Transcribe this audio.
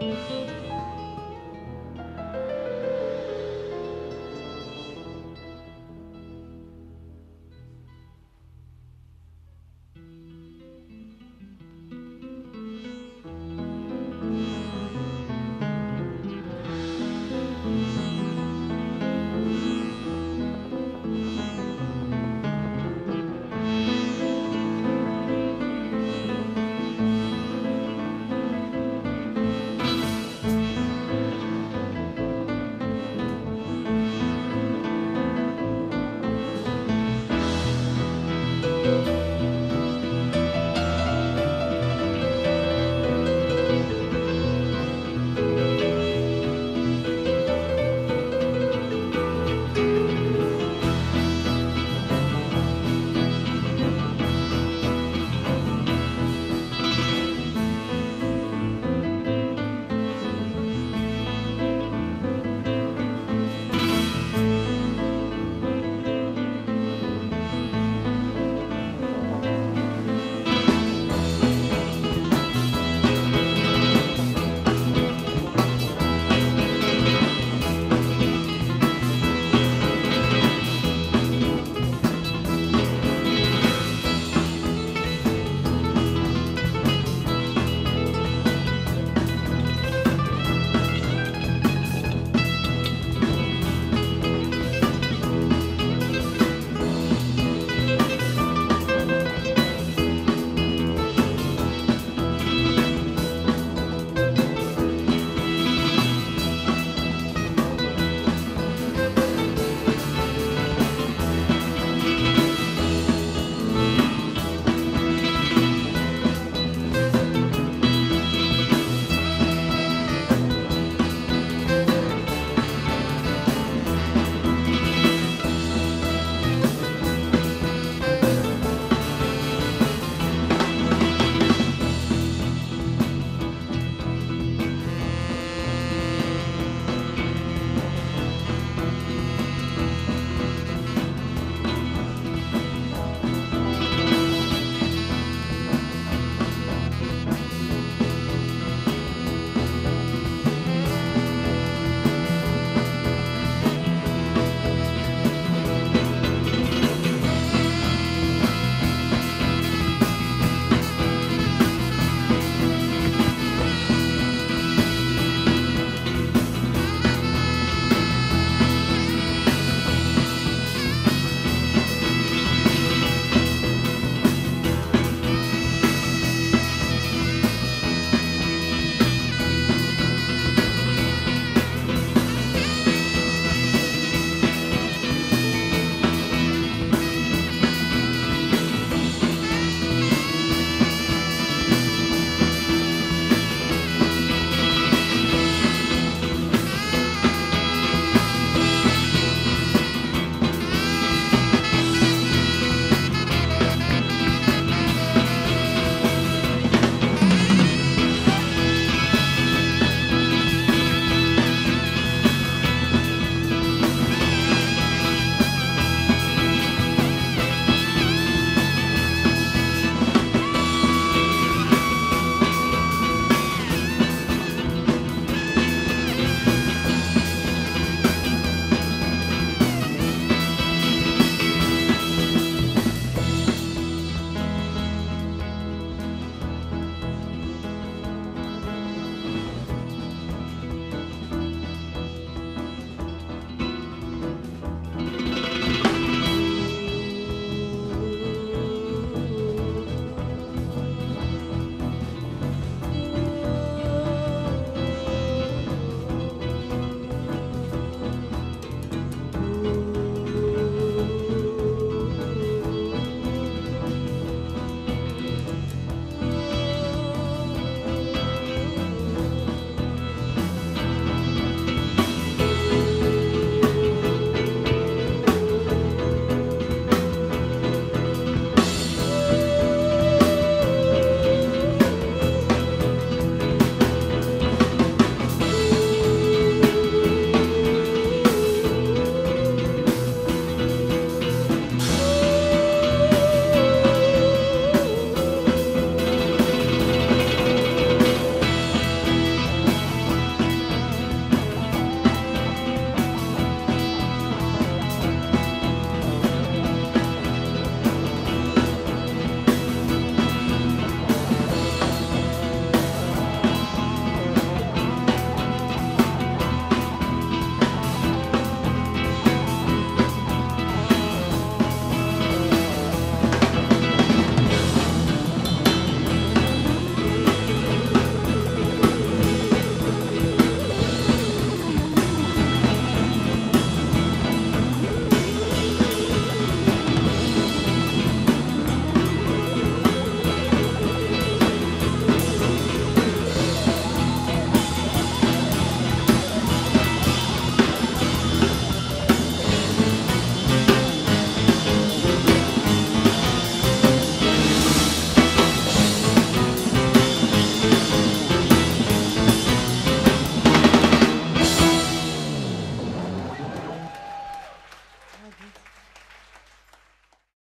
Música